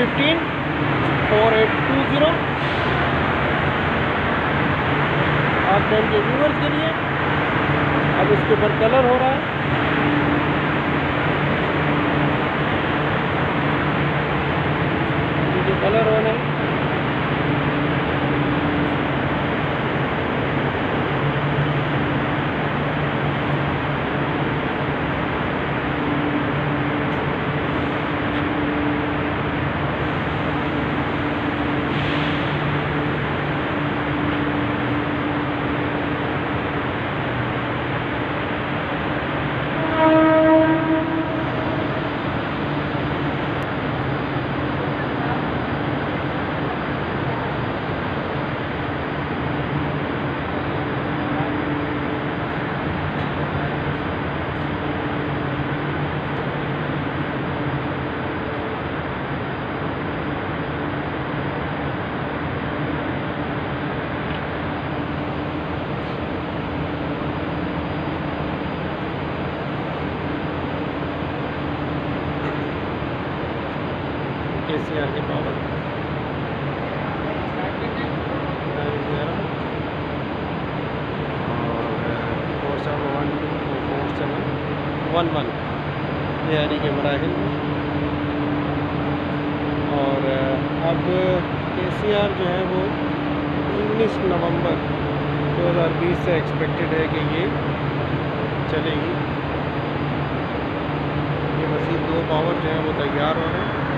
Fifteen four eight two zero आप bank के viewers के लिए। अब इसके ऊपर कलर हो रहा है ये कलर हो रहा है के सी आर के power four seven one four seven one one तैयारी के मराहल और अब के सी आर जो है वो 19 नवंबर 2020 से एक्सपेक्टेड है कि ये चलेगी। ये मसीन दो पावर जो है वो तैयार हो रहे हैं।